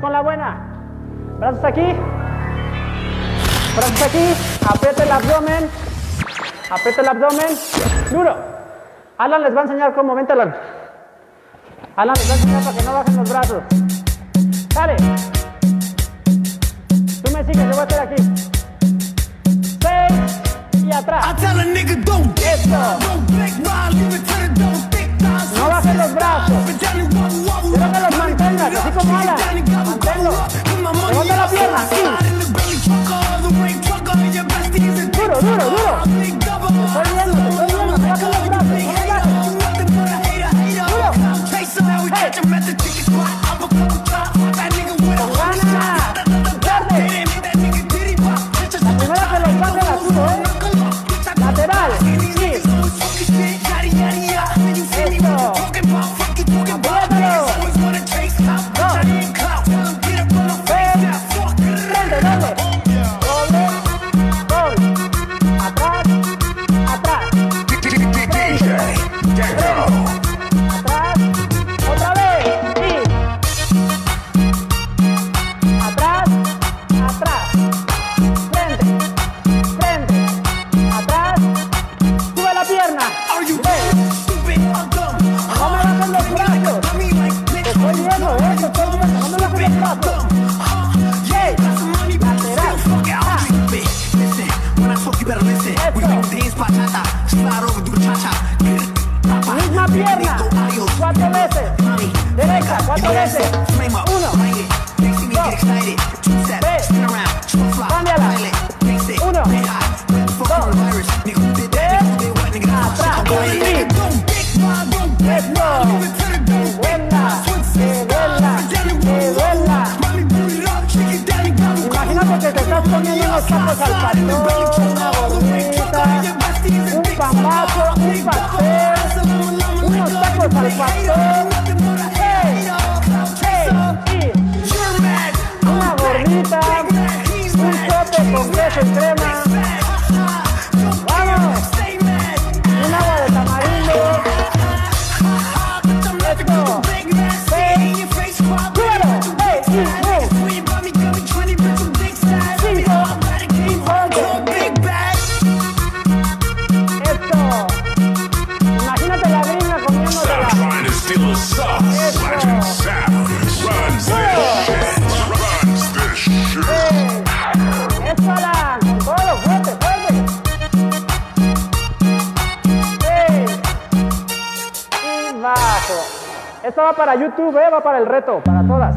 con la buena. Brazos aquí. Brazos aquí. Aprieta el abdomen. Aprieta el abdomen. Duro. Alan les va a enseñar cómo. Vente, Alan. Alan les va a enseñar para que no bajen los brazos. Dale. Tú me sigues, yo voy a hacer aquí. Seis. Y atrás. Eso. No bajes los brazos. Quiero que los mantengas, así como Alan. Atrás. Otra vez. Atrás. Atrás. Frente. Frente. Atrás. Pierna. Cuatro veces. Derecha. Cuatro veces. Uno. Cámbiala. Uno. Atrás. Estás poniendo unos tacos al pastor, una gordita, un pambazo, un pastel, sope Bajo. Esto va para YouTube, ¿eh? Va para el reto, para todas.